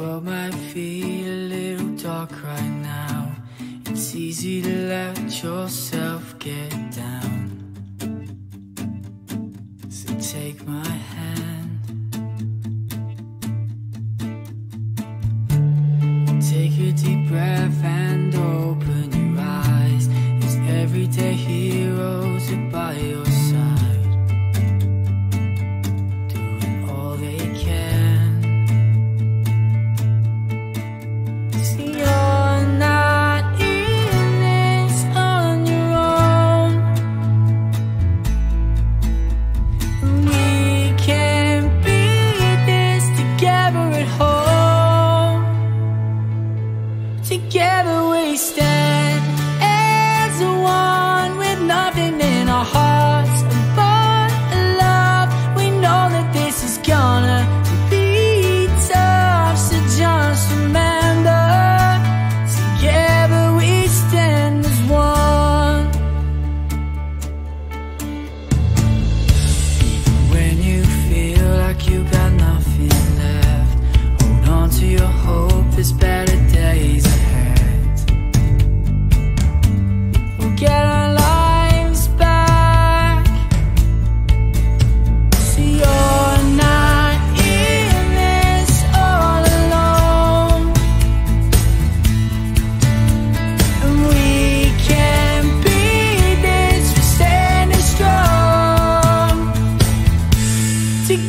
world might feel a little dark right now. It's easy to let yourself get down. So take my hand. Take a deep breath and open step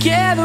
quero